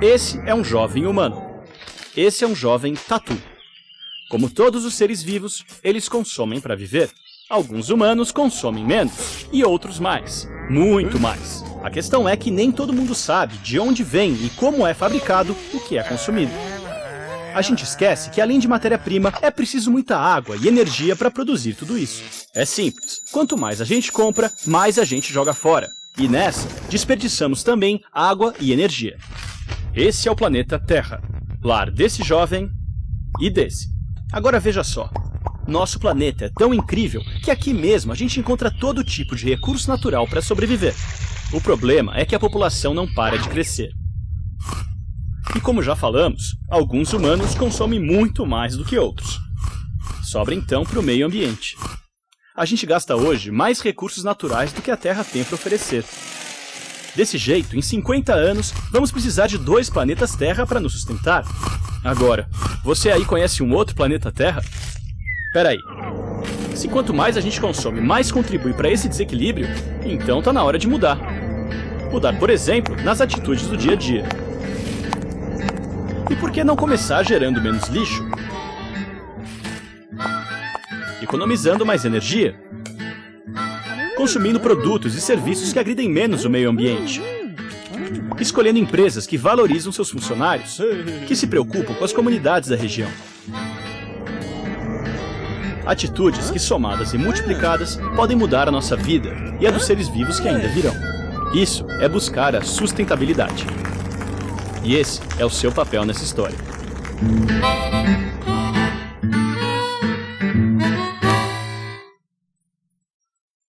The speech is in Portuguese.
Esse é um jovem humano. Esse é um jovem tatu. Como todos os seres vivos, eles consomem para viver. Alguns humanos consomem menos e outros mais, muito mais. A questão é que nem todo mundo sabe de onde vem e como é fabricado o que é consumido. A gente esquece que além de matéria-prima, é preciso muita água e energia para produzir tudo isso. É simples. Quanto mais a gente compra, mais a gente joga fora. E nessa, desperdiçamos também água e energia. Esse é o planeta Terra, lar desse jovem e desse. Agora veja só. Nosso planeta é tão incrível que aqui mesmo a gente encontra todo tipo de recurso natural para sobreviver. O problema é que a população não para de crescer. E como já falamos, alguns humanos consomem muito mais do que outros. Sobra então para o meio ambiente. A gente gasta hoje mais recursos naturais do que a Terra tem para oferecer. Desse jeito, em 50 anos, vamos precisar de dois planetas Terra para nos sustentar. Agora, você aí conhece um outro planeta Terra? Peraí. Se quanto mais a gente consome, mais contribui para esse desequilíbrio, então tá na hora de mudar. Mudar, por exemplo, nas atitudes do dia a dia. Por que não começar gerando menos lixo? Economizando mais energia? Consumindo produtos e serviços que agridem menos o meio ambiente? Escolhendo empresas que valorizam seus funcionários, que se preocupam com as comunidades da região. Atitudes que, somadas e multiplicadas, podem mudar a nossa vida e a dos seres vivos que ainda virão. Isso é buscar a sustentabilidade. E esse é o seu papel nessa história.